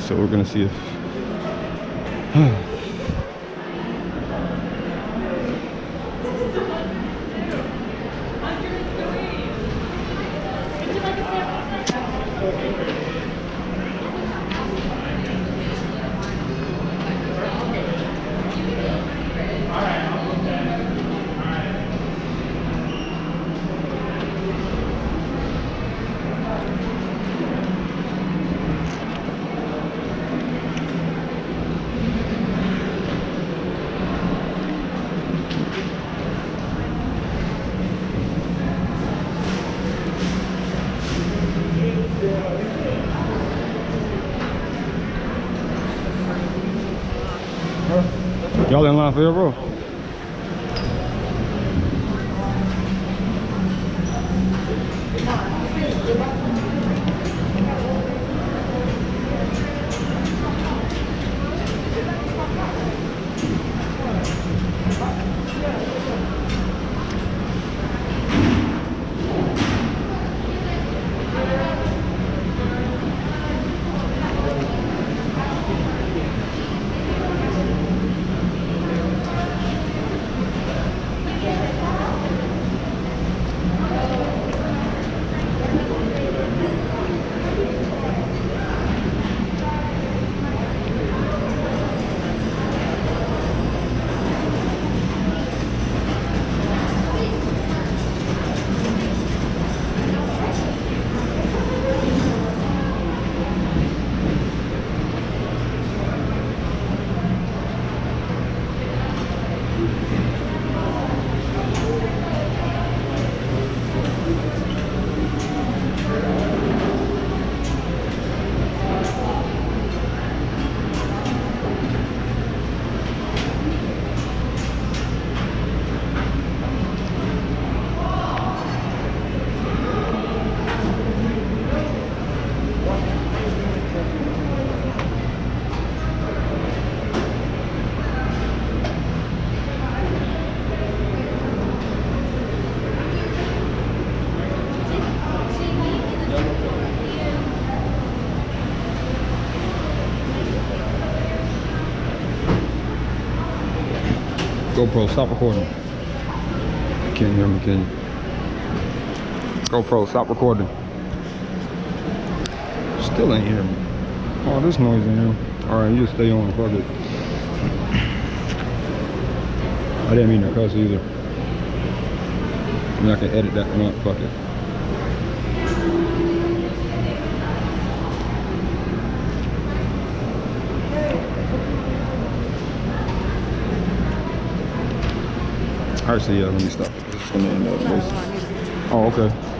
So we're gonna see if. Y'all in line for your bro? GoPro, stop recording. Can't hear me, can you? GoPro, stop recording. Still ain't hear me. Oh, this noise in here. Alright, you just stay on, fuck it. I didn't mean to cuss either. I'm not gonna edit that one fuck it. Alright, so yeah, let me stop. Oh, okay.